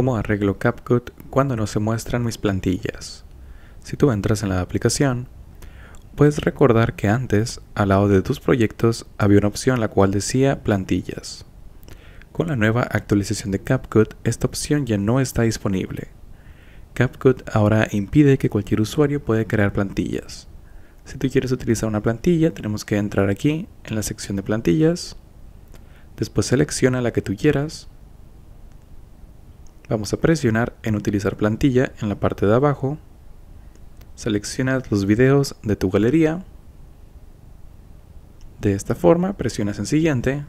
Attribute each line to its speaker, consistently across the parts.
Speaker 1: cómo arreglo CapCut cuando no se muestran mis plantillas. Si tú entras en la aplicación, puedes recordar que antes, al lado de tus proyectos, había una opción la cual decía plantillas. Con la nueva actualización de CapCut, esta opción ya no está disponible. CapCut ahora impide que cualquier usuario pueda crear plantillas. Si tú quieres utilizar una plantilla, tenemos que entrar aquí en la sección de plantillas. Después selecciona la que tú quieras Vamos a presionar en utilizar plantilla en la parte de abajo. Seleccionas los videos de tu galería. De esta forma presionas en siguiente.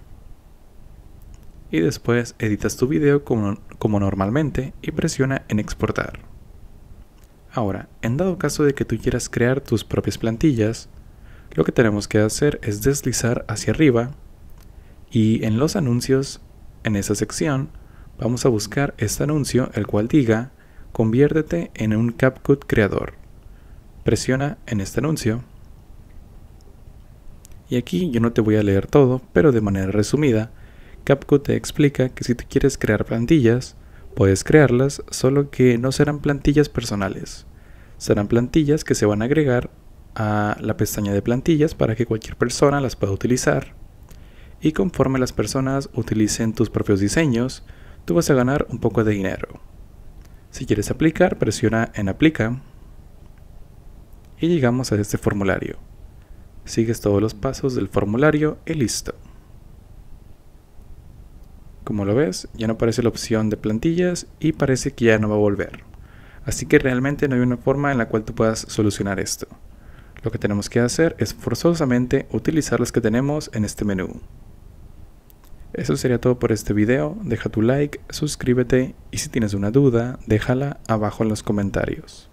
Speaker 1: Y después editas tu video como, como normalmente y presiona en exportar. Ahora, en dado caso de que tú quieras crear tus propias plantillas, lo que tenemos que hacer es deslizar hacia arriba y en los anuncios, en esa sección, vamos a buscar este anuncio el cual diga conviértete en un CapCut creador. Presiona en este anuncio. Y aquí yo no te voy a leer todo, pero de manera resumida, CapCut te explica que si tú quieres crear plantillas, puedes crearlas, solo que no serán plantillas personales. Serán plantillas que se van a agregar a la pestaña de plantillas para que cualquier persona las pueda utilizar. Y conforme las personas utilicen tus propios diseños, tú vas a ganar un poco de dinero. Si quieres aplicar, presiona en aplica y llegamos a este formulario. Sigues todos los pasos del formulario y listo. Como lo ves, ya no aparece la opción de plantillas y parece que ya no va a volver. Así que realmente no hay una forma en la cual tú puedas solucionar esto. Lo que tenemos que hacer es forzosamente utilizar las que tenemos en este menú. Eso sería todo por este video, deja tu like, suscríbete y si tienes una duda, déjala abajo en los comentarios.